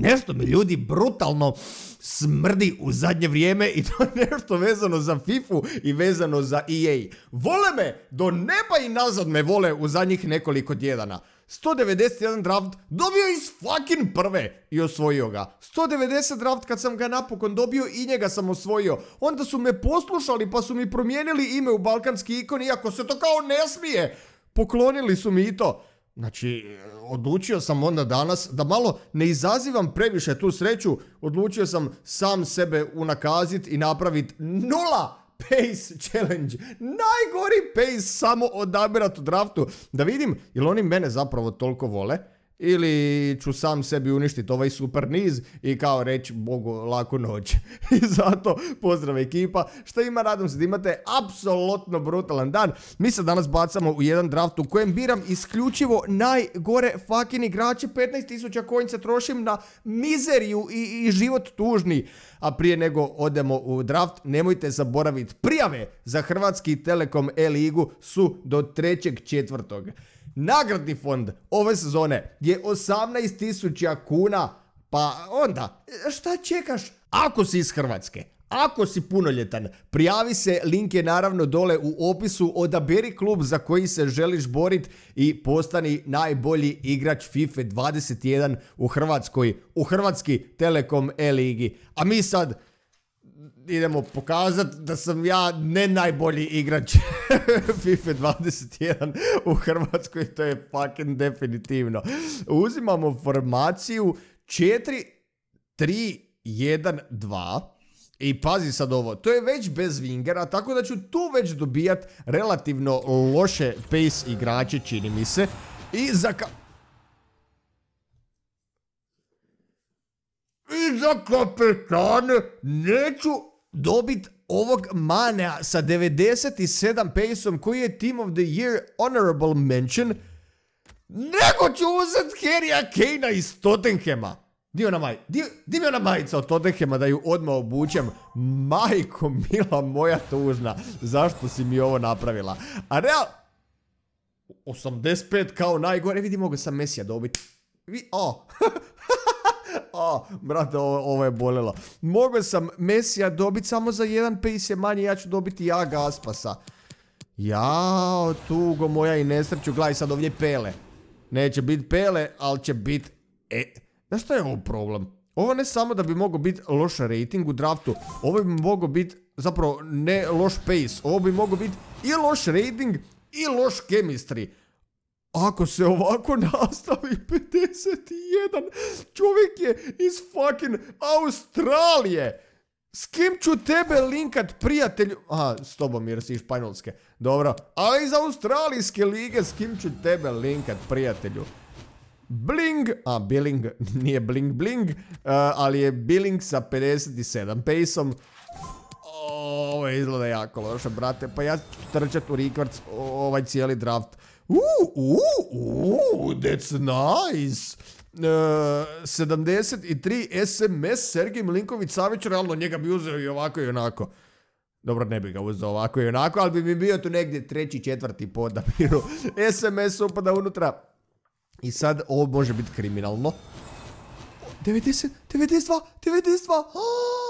nešto mi ljudi brutalno smrdi u zadnje vrijeme i to nešto vezano za FIFU i vezano za EA. Vole me, do neba i nazad me vole u zadnjih nekoliko tjedana. 191 draft dobio iz fucking prve i osvojio ga. 190 draft kad sam ga napokon dobio i njega sam osvojio. Onda su me poslušali pa su mi promijenili ime u balkanski ikon iako se to kao ne smije. Poklonili su mi i to. Znači, odlučio sam onda danas da malo ne izazivam previše tu sreću, odlučio sam sam sebe unakazit i napraviti nula pace challenge. Najgori pace samo odabirat u draftu. Da vidim, jel oni mene zapravo toliko vole ili ću sam sebi uništiti ovaj super niz i kao reći Bogu laku noć. I zato pozdrav ekipa, što ima, nadam se da imate apsolutno brutalan dan. Mi se danas bacamo u jedan draft u kojem biram isključivo najgore fucking igrače, 15.000 kojnica trošim na mizeriju i, život tužni. A prije nego odemo u draft, nemojte zaboraviti prijave za Hrvatski Telekom E-ligu su do 3.4. Nagradni fond ove sezone je 18.000 kuna, pa onda, šta čekaš? Ako si iz Hrvatske, ako si punoljetan, prijavi se, link je naravno dole u opisu, odaberi klub za koji se želiš borit i postani najbolji igrač FIFA 21 u Hrvatskoj, u Hrvatski Telekom E-ligi. A mi sad idemo pokazati da sam ja ne najbolji igrač FIFA 21 u Hrvatskoj, to je fucking definitivno. Uzimamo formaciju 4, 3, 1, 2. I pazi sad ovo, to je već bez Wingera, tako da ću tu već dobijat relativno loše pace igrače, čini mi se. I za ka... I za kapetane neću dobit ovog Manea sa 97 paceom koji je Team of the Year Honorable Mention, nego ću uzet Harrya Kane iz Tottenhama. Di ona maj, di, di mi ona majica od Tottenhama da ju odmah obučem? Majko mila moja tužna, zašto si mi ovo napravila? A real, 85 kao najgore, vidi mogu sam Mesija dobiti. Vi, o, A, brate, ovo, ovo je bolelo. Mogao sam Mesija dobiti samo za jedan pace je manje, ja ću dobiti ja Gaspasa. Jao, tugo moja i nesreću, gledaj sad ovdje Pele. Neće biti Pele, ali će biti... E, znaš što je ovo problem? Ovo ne samo da bi mogao biti loš rating u draftu, ovo bi mogao biti, zapravo ne loš pace, ovo bi mogao biti i loš rating i loš chemistry. Ako se ovako nastavi 51, čovjek je iz fucking Australije. S kim ću tebe linkat, prijatelju? Aha, s tobom jer si iz Španjolske. Dobro. A iz Australijske lige, s kim ću tebe linkat, prijatelju? Bling, a Billing, nije Bling Bling, uh, ali je Billing sa 57 paceom. Ovo izgleda jako loše, brate. Pa ja trčat u rikvarc ovaj cijeli draft. Uuu, uuu, that's nice. Uh, 73 SMS Sergej Milinković Savić, realno njega bi uzeo i ovako i onako. Dobro, ne bi ga uzeo ovako i onako, ali bi mi bio tu negdje treći, četvrti po odabiru. SMS upada unutra. I sad ovo može biti kriminalno. 90, 92, 92. Oh!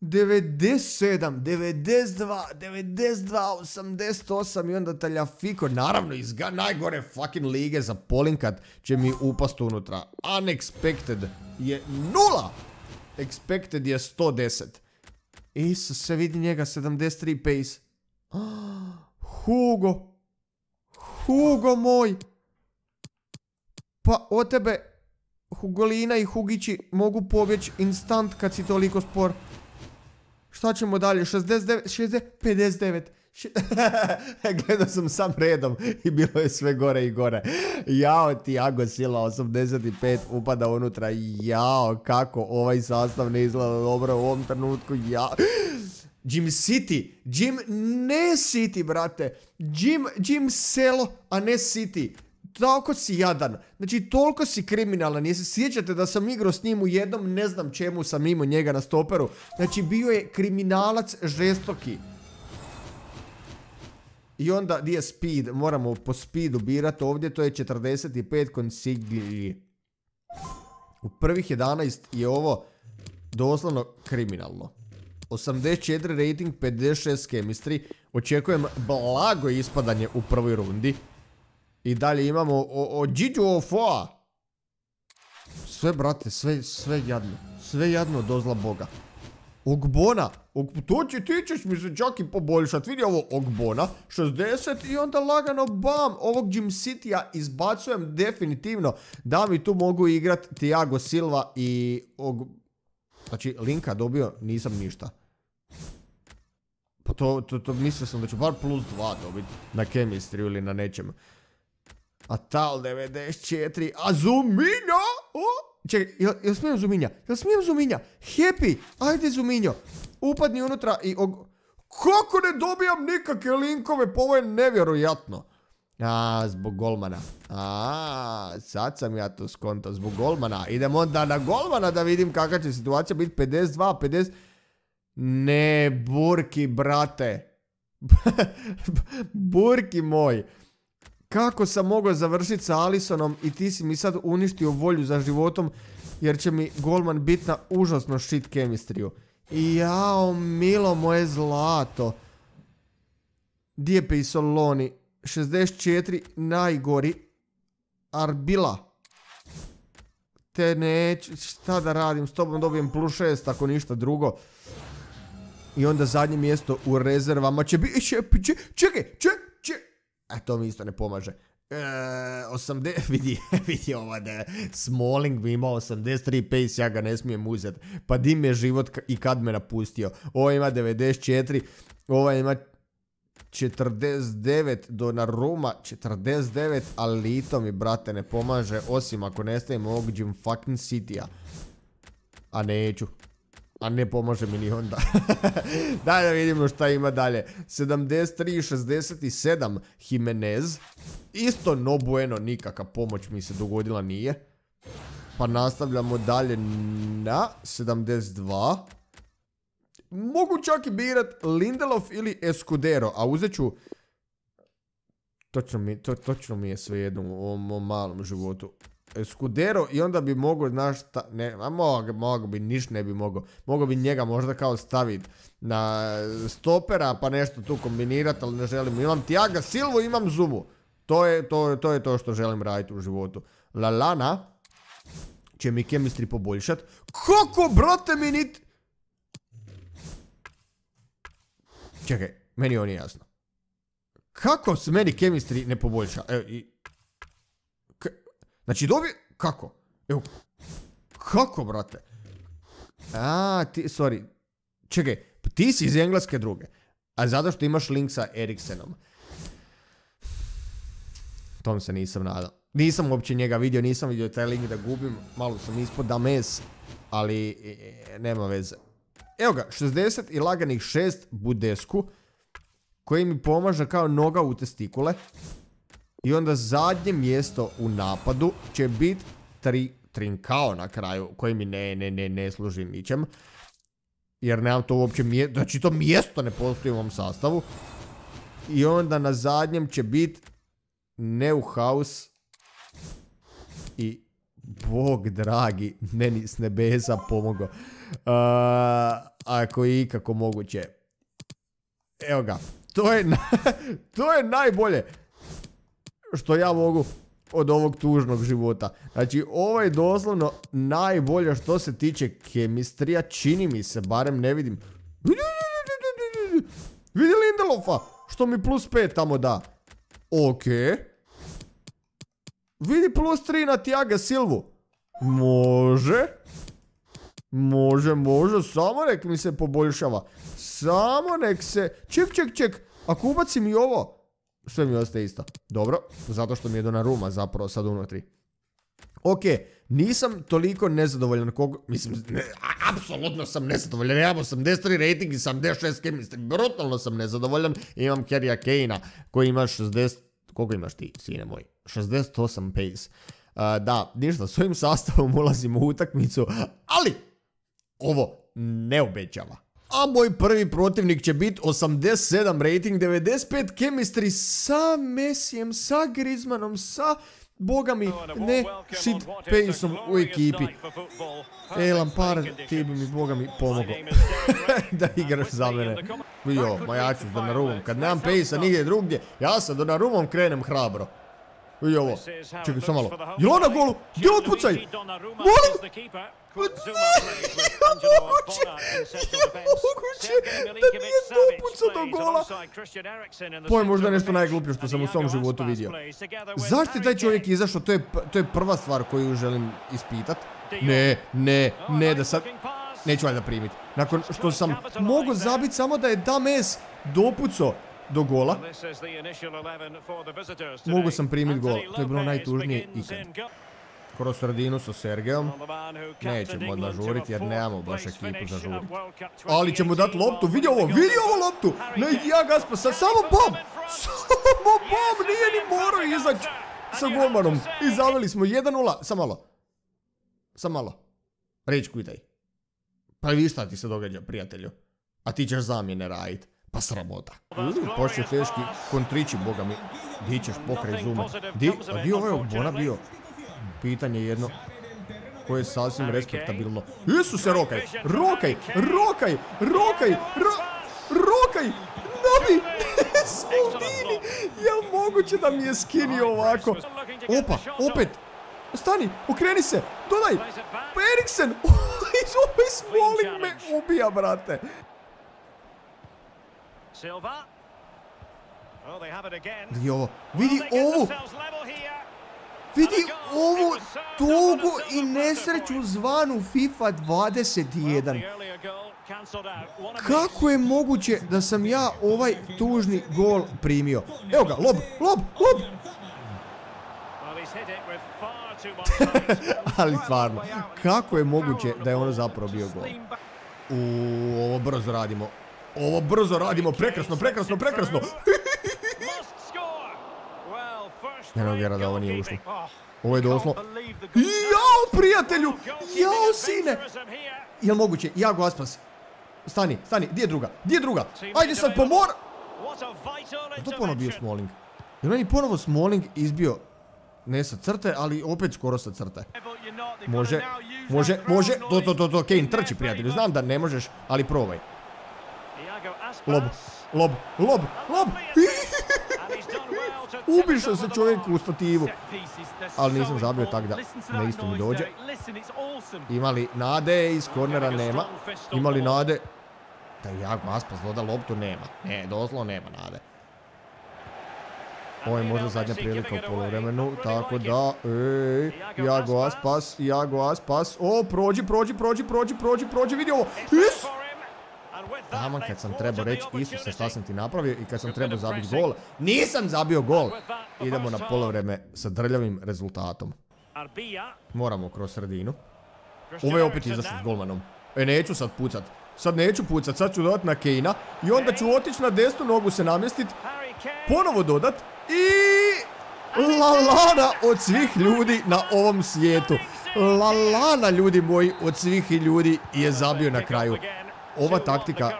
97, 92, 92, 88 i onda Taljafiko, naravno iz najgore fucking lige za polinkat će mi upast unutra. Unexpected je nula! Expected je 110. Isus, se vidi njega 73 pace. Hugo! Hugo moj! Pa od tebe Hugolina i Hugići mogu pobjeći instant kad si toliko spor. Šta ćemo dalje? 69, 60, 59. Gledao sam sam redom i bilo je sve gore i gore. Jao ti Ago Sila 85 upada unutra. Jao kako ovaj sastav ne izgleda dobro u ovom trenutku. Jao. Jim City. Jim ne City, brate. Jim, Jim Selo, a ne City toliko si jadan, znači toliko si kriminalan, jesi sjećate da sam igrao s njim u jednom, ne znam čemu sam imao njega na stoperu, znači bio je kriminalac žestoki. I onda, gdje je speed, moramo po speedu birati ovdje, to je 45 konsiglji. U prvih 11 je ovo doslovno kriminalno. 84 rating, 56 chemistry. Očekujem blago ispadanje u prvoj rundi. I dalje imamo o, o Gigi Sve, brate, sve, sve jadno. Sve jadno do zla boga. Ogbona. to će, ti ćeš mi se čak i poboljšat. Vidi ovo Ogbona. 60 i onda lagano bam. Ovog Jim City-a izbacujem definitivno. Da mi tu mogu igrat Tiago Silva i... Og... Znači, Linka dobio, nisam ništa. Pa to, to, to mislio sam da ću bar plus 2 dobiti na chemistry ili na nečem. A tal 94, a Zuminja! Čekaj, jel, smijem Zuminja? Jel smijem Zuminja? Happy! Ajde Zuminjo! Upadni unutra i og... Kako ne dobijam nikakve linkove? Pa ovo je nevjerojatno. A, zbog golmana. A, sad sam ja to skonto zbog golmana. Idemo onda na golmana da vidim kakva će situacija biti. 52, 50... Ne, Burki, brate. burki moj. Kako sam mogao završiti sa Alisonom i ti si mi sad uništio volju za životom jer će mi golman biti na užasno shit chemistriju. Jao, milo moje zlato. Dijepe i Soloni. 64, najgori. Arbila. Te neću, šta da radim, s tobom dobijem plus 6 ako ništa drugo. I onda zadnje mjesto u rezervama će biti... Čekaj, čekaj, A to mi isto ne pomaže. E, 80, vidi, vidi ova da Smalling bi imao 83 pace, ja ga ne smijem uzeti. Pa dim je život i kad me napustio. Ovo ima 94, ovo ima 49 do Naruma, 49, ali to mi brate ne pomaže, osim ako nestavim ovog Jim fucking City-a. A neću. A ne pomaže mi ni onda. Da vidimo šta ima dalje. 73, 67 Jimenez. Isto no bueno, nikakva pomoć mi se dogodila nije. Pa nastavljamo dalje na 72. Mogu čak i birat Lindelof ili Escudero, a uzet ću... Točno mi, to, točno mi je svejedno u ovom malom životu. Skudero i onda bi mogao, znaš šta, ne, a mogo, bi, niš ne bi mogao. Mogao bi njega možda kao staviti na stopera pa nešto tu kombinirati, ali ne želim. Imam Tiaga Silvu, imam Zumu. To je to, to je to što želim raditi u životu. Lalana će mi chemistry poboljšat. Kako, brate, mi nit... Čekaj, meni on je jasno. Kako se meni chemistry ne poboljša? Evo, i, Znači dobi... Kako? Evo. Kako, brate? A, ti, sorry. Čekaj, ti si iz engleske druge. A zato što imaš link sa Eriksenom. Tom se nisam nadao. Nisam uopće njega vidio, nisam vidio taj link da gubim. Malo sam ispod da mes, ali e, nema veze. Evo ga, 60 i laganih 6 Budesku, koji mi pomaže kao noga u testikule. I onda zadnje mjesto u napadu će biti tri, Trinkao na kraju, koji mi ne, ne, ne, ne služi ničem. Jer nemam to uopće mjesto, znači to mjesto ne postoji u ovom sastavu. I onda na zadnjem će biti Neuhaus i Bog dragi, meni s nebesa pomogao. ako je ikako moguće. Evo ga, to je, to je najbolje što ja mogu od ovog tužnog života. Znači, ovo je doslovno najbolje što se tiče kemistrija, čini mi se, barem ne vidim. Vidi Lindelofa, što mi plus 5 tamo da. Ok. Vidi plus 3 na Tiaga Silvu. Može. Može, može, samo nek mi se poboljšava. Samo nek se... Ček, ček, ček. Ako ubacim i ovo, sve mi ostaje isto. Dobro, zato što mi je Donnarumma zapravo sad unutri. Ok, nisam toliko nezadovoljan kog... Mislim, apsolutno sam nezadovoljan. Ja imam 83 rating i 76 chemistry. Brutalno sam nezadovoljan. Imam Kerrya Kane-a koji ima 60... Koliko imaš ti, sine moj? 68 pace. da, ništa, s ovim sastavom ulazimo u utakmicu, ali ovo ne obećava. A moj prvi protivnik će biti 87 rating, 95 chemistry sa Messijem, sa Griezmannom, sa Boga mi, ne shit paceom u ekipi. E, Lampard, ti bi mi, boga mi, pomogao. da igraš za mene. Jo, ma ja ću Donnarumom. Kad nemam pace nigdje drugdje, ja sa Donnarumom krenem hrabro. I ovo. Čekaj, samo malo. Je ona golu? Gdje otpucaj? Molim! Moguće! Moguće da nije dopucao do gola! To je možda nešto najgluplje što sam u svom životu vidio. Zašto je taj čovjek izašao? To je, to je prva stvar koju želim ispitat. Ne, ne, ne da sad... Neću valjda primit. Nakon što sam mogao zabit samo da je Dames dopucao do gola. Mogu sam primit gol. To je bilo najtužnije ikad. Kroz sredinu sa Sergejom. Nećemo odmah žuriti jer nemamo baš ekipu za žuriti. Ali ćemo dati loptu. Vidi ovo, vidi ovo loptu. Ne, ja gaspa, samo bom. Samo bom, nije ni morao izaći sa golmanom. I zaveli smo 1-0. Sam malo. Sam malo. Reč kvitaj. Pa vi šta ti se događa, prijatelju? A ti ćeš zamjene radit. Pa sramota. Pošće teški kontrići, boga mi. Di ćeš pokraj zuma? Di? A di ovaj Bona bio? Pitanje jedno koje je sasvim respektabilno. Isuse, rokaj! Rokaj! Rokaj! Rokaj! Rokaj! Nabi! Smaldini! Jel moguće da mi je skinio ovako? Opa, opet! Stani, okreni se! Dodaj! Pa Eriksen! Ovaj Smalling me ubija, brate! Vidi ovo, vidi ovu! Vidi ovu tugu i nesreću zvanu FIFA 21. Kako je moguće da sam ja ovaj tužni gol primio? Evo ga, lob, lob, lob! Ali stvarno, kako je moguće da je ono zapravo bio gol? Uuu, ovo brzo radimo. Ovo brzo radimo, prekrasno, prekrasno, prekrasno. Ne mogu vjerati da ovo nije ušlo. Ovo je doslovno... Jao, prijatelju! Jao, sine! Jel moguće? Ja Aspas. Stani, stani, gdje je druga? Gdje je druga? Ajde sad pomor! Je to ponovo bio Smalling? Je meni ponovo Smalling izbio ne sa crte, ali opet skoro sa crte. Može, može, može. To, to, to, to, Kane, trči prijatelju. Znam da ne možeš, ali probaj. Lob, lob, lob, lob. Ubišao se čovjek u stativu. Ali nisam zabio tak da na isto mi dođe. Imali nade iz kornera nema. Imali nade da Jago Aspas doda loptu nema. Ne, doslovno nema nade. Ovo je možda zadnja prilika u polovremenu, tako da, ej, Jago Aspas, Jago Aspas, o, prođi, prođi, prođi, prođi, prođi, prođi, vidi ovo, is! Taman kad sam trebao reći Isuse šta sam ti napravio i kad sam trebao zabiti gol. Nisam zabio gol. Idemo na polovreme sa drljavim rezultatom. Moramo kroz sredinu. Ovo je opet izašao s golmanom. E neću sad pucat. Sad neću pucat, sad ću dodat na Kejna. I onda ću otići na desnu nogu se namjestit. Ponovo dodat. I... Lalana od svih ljudi na ovom svijetu. Lalana ljudi moji od svih ljudi je zabio na kraju ova taktika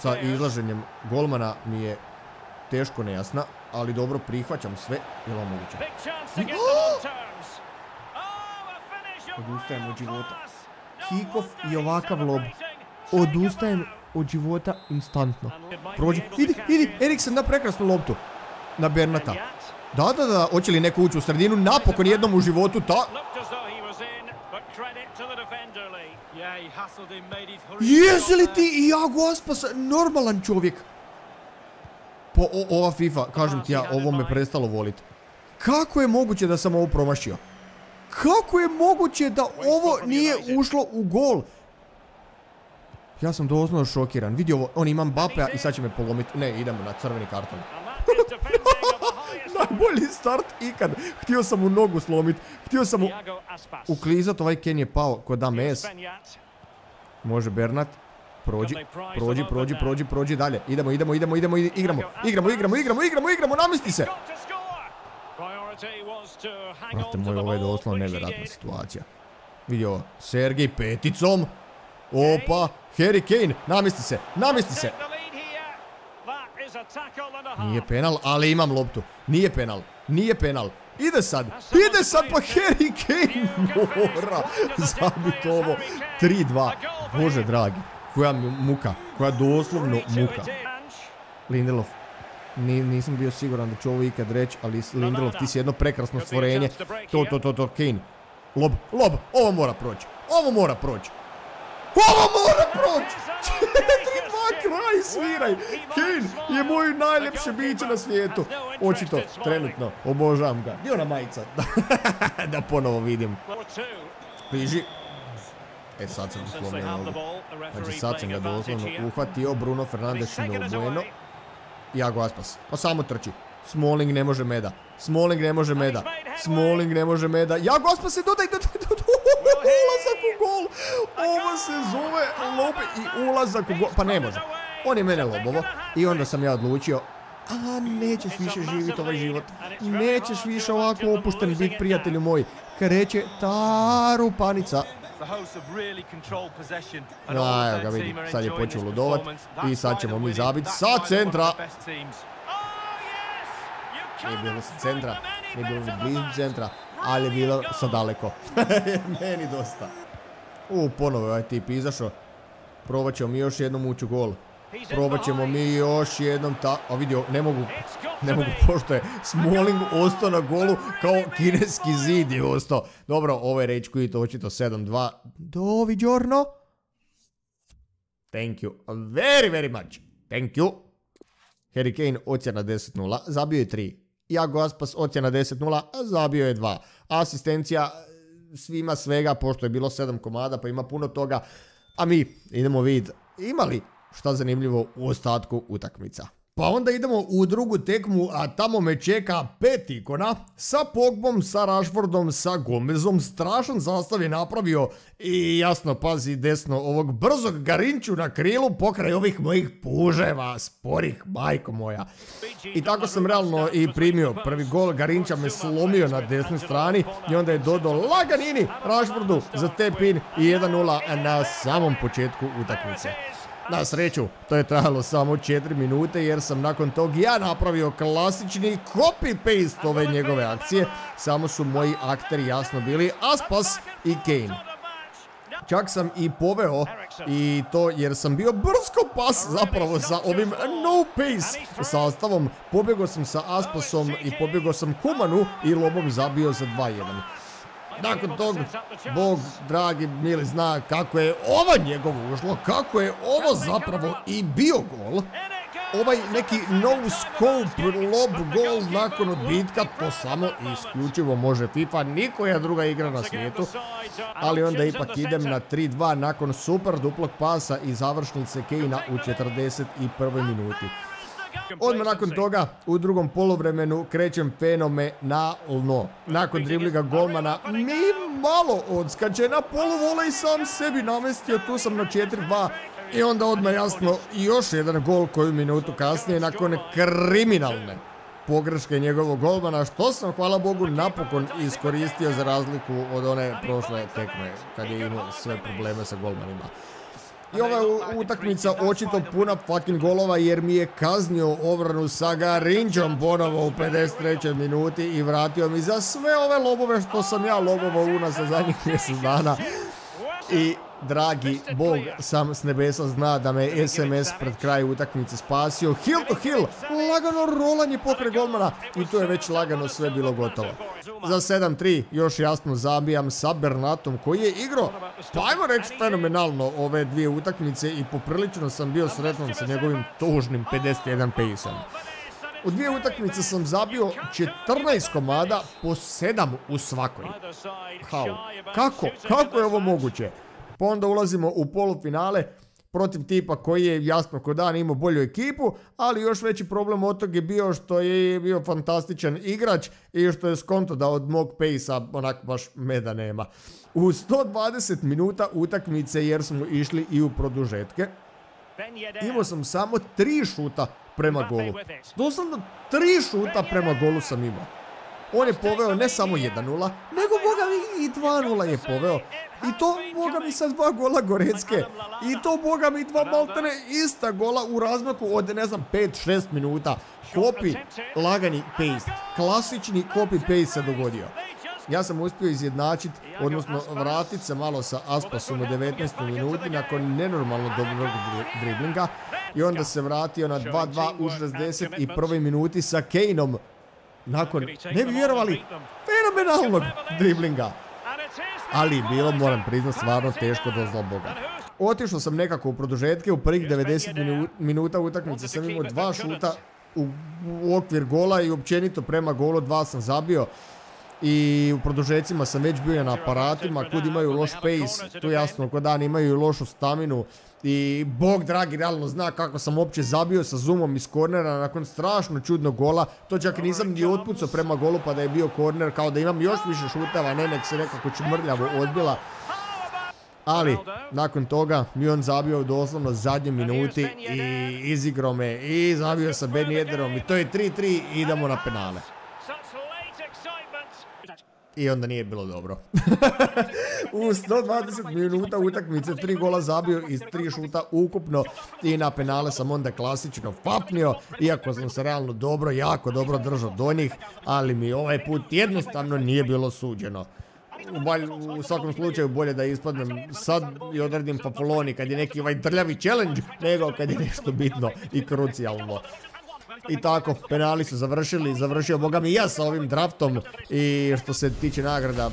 sa izlaženjem golmana mi je teško nejasna, ali dobro prihvaćam sve, je li moguće? Odustajem od života. Kikov i ovakav lob. Odustajem od života instantno. Prođi, idi, idi, Eriksen da prekrasnu loptu. Na Bernata. Da, da, da, hoće li neko ući u sredinu? Napokon jednom u životu, ta... Jesi li ti Iago Aspas normalan čovjek? Po ova FIFA, kažem ti ja, ovo me prestalo volit. Kako je moguće da sam ovo promašio? Kako je moguće da ovo nije ušlo u gol? Ja sam doslovno šokiran. Vidi ovo, on imam Bapea i sad će me polomiti. Ne, idemo na crveni karton. Najbolji start ikad. Htio sam mu nogu slomit. Htio sam mu uklizat. Ovaj Ken je pao kod Ames. Može Bernat. Prođi, prođi, prođi, prođi, prođi dalje. Idemo, idemo, idemo, idemo, igramo. Igramo, igramo, igramo, igramo, igramo, namisti se. Znate moj, ovo je doslovno nevjerojatna situacija. Vidi ovo, Sergej peticom. Opa, Harry Kane, namisti se, namisti se. Nije penal, ali imam loptu. Nije penal, nije penal. ide sad, ide sad pa Harry Kane mora zabiti ovo. 3-2, bože dragi, koja muka, koja doslovno muka. Lindelof, nisam bio siguran da ću ovo ikad reći, ali Lindelof ti si jedno prekrasno stvorenje. To, to, to, to, Kane. Lob, lob, ovo mora proći, ovo mora proći. Ovo mora proći! 4-2 kraj sviraj! Kane je moj najljepše biće na svijetu. Očito, trenutno, obožavam ga. Gdje ona majica? da ponovo vidim. Bliži. E sad sam slomio nogu. Znači sad sam ga doslovno uhvatio. Bruno Fernandes ne obojeno. Jago Aspas. A samo trči. Smalling ne može meda. Smalling ne može meda. Smalling ne može meda. Jago Aspas se dodaj, dodaj, dodaj. Ulazak u gol. Ovo se zove lob i ulazak u gol. Pa ne može. On je mene lobovo. I onda sam ja odlučio, a nećeš više živjeti ovaj život. Nećeš više ovako opušten biti prijatelju moj. Kreće taru panica. Da, evo ga vidi, sad je počeo ludovat i sad ćemo mi zabiti sa centra. Nije bilo sa centra, nije bilo blizu centra, ali je bilo sa daleko. Meni dosta. U, ponovo je ovaj tip izašao. Probat ćemo mi još jednom ući u gol. Probat ćemo mi još jednom ta... A vidio, ne mogu, ne mogu, pošto je Smalling ostao na golu kao kineski zid je ostao. Dobro, ovo je Rage Quit, očito 7-2. Dovi, Giorno. Thank you very, very much. Thank you. Harry Kane ocjena 10-0, zabio je 3. Iago Aspas ocjena 10-0, zabio je 2. Asistencija svima svega, pošto je bilo 7 komada, pa ima puno toga. A mi idemo vidjeti imali šta zanimljivo u ostatku utakmica. Pa onda idemo u drugu tekmu, a tamo me čeka pet ikona. Sa Pogbom, sa Rashfordom, sa Gomezom. Strašan sastav je napravio i jasno pazi desno ovog brzog Garinču na krilu pokraj ovih mojih puževa, sporih, majko moja. I tako sam realno i primio prvi gol. Garinča me slomio na desnoj strani i onda je dodao laganini Rashfordu za te pin i 1-0 na samom početku utakmice. Na sreću, to je trajalo samo 4 minute jer sam nakon tog ja napravio klasični copy-paste ove njegove akcije. Samo su moji akteri jasno bili Aspas i Kane. Čak sam i poveo i to jer sam bio brsko pas zapravo sa ovim no pace sastavom. Pobjegao sam sa Aspasom i pobjegao sam Kumanu i lobom zabio za 2-1. Nakon tog, Bog, dragi, mili, zna kako je ovo njegovo ušlo, kako je ovo zapravo i bio gol. Ovaj neki no scope lob gol nakon odbitka, to samo isključivo može FIFA, nikoja druga igra na svijetu. Ali onda ipak idem na 3-2 nakon super duplog pasa i završnice Kejna u 41. minuti. Odmah nakon toga u drugom polovremenu krećem fenomenalno. Nakon dribliga golmana mi malo odskače na polu i sam sebi namestio. Tu sam na 4-2 i onda odmah jasno još jedan gol koju minutu kasnije nakon kriminalne pogreške njegovog golmana, što sam, hvala Bogu, napokon iskoristio za razliku od one prošle tekme, kad je imao sve probleme sa golmanima. I ova utakmica očito puna fucking golova jer mi je kaznio obranu sa Garinđom ponovo u 53. minuti i vratio mi za sve ove lobove što sam ja lobovao u nas za zadnjih mjesec dana. I dragi bog sam s nebesa zna da me SMS pred kraj utakmice spasio. Hill to hill, lagano rolanje pokre golmana i to je već lagano sve bilo gotovo. Za 7-3 još jasno zabijam sa Bernatom koji je igrao, pa ajmo reći fenomenalno ove dvije utakmice i poprilično sam bio sretan sa njegovim tužnim 51 pejsom. U dvije utakmice sam zabio 14 komada po 7 u svakoj. How? Kako? Kako je ovo moguće? Pa onda ulazimo u polufinale protiv tipa koji je jasno ko dan imao bolju ekipu, ali još veći problem od tog je bio što je bio fantastičan igrač i što je skonto da od mog pejsa onak baš meda nema. U 120 minuta utakmice jer smo išli i u produžetke, imao sam samo tri šuta prema golu. Doslovno tri šuta prema golu sam imao. On je poveo ne samo 1-0, nego boga i 2-0 je poveo. I to, boga mi, sad dva gola Gorecke. I to, boga mi, dva maltene ista gola u razmaku od, ne znam, 5-6 minuta. Copy, lagani paste. Klasični copy paste se dogodio. Ja sam uspio izjednačiti, odnosno vratiti se malo sa Aspasom u 19. minuti nakon nenormalno dobrog driblinga. I onda se vratio na 2-2 u 61. minuti sa Kaneom. Nakon, ne bi vjerovali, fenomenalnog driblinga. Ali bilo, moram priznat, stvarno teško do zla Boga. Otišao sam nekako u produžetke, u prvih 90 minuta utakmice sam imao dva šuta u okvir gola i općenito prema golu dva sam zabio i u produžecima sam već bio na aparatima, kud imaju loš pace, tu jasno kod dan imaju lošu staminu i bog dragi realno zna kako sam uopće zabio sa zoomom iz kornera nakon strašno čudnog gola, to čak nisam ni otpucao prema golu pa da je bio korner kao da imam još više šuteva, ne nek se nekako čmrljavo odbila. Ali, nakon toga mi on zabio doslovno zadnje minuti i izigrao me i zabio sa Ben Jederom i to je 3-3 i idemo na penale. I onda nije bilo dobro. u 120 minuta utakmice, tri gola zabio iz tri šuta ukupno i na penale sam onda klasično fapnio, iako sam se realno dobro, jako dobro držao do njih, ali mi ovaj put jednostavno nije bilo suđeno. U, svakom slučaju bolje da ispadnem sad i odredim Papoloni kad je neki ovaj drljavi challenge, nego kad je nešto bitno i krucijalno. I tako, penali su završili, završio boga mi ja sa ovim draftom i što se tiče nagrada,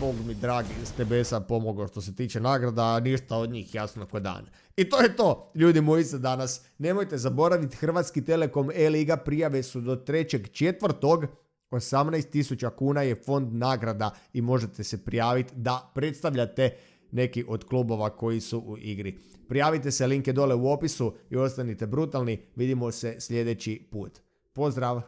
Bog mi dragi s TBS-a pomogao što se tiče nagrada, ništa od njih jasno ko dan. I to je to, ljudi moji za danas. Nemojte zaboraviti, Hrvatski Telekom E-Liga prijave su do trećeg četvrtog. 18.000 kuna je fond nagrada i možete se prijaviti da predstavljate neki od klubova koji su u igri. Prijavite se, link je dole u opisu i ostanite brutalni. Vidimo se sljedeći put. Pozdrav!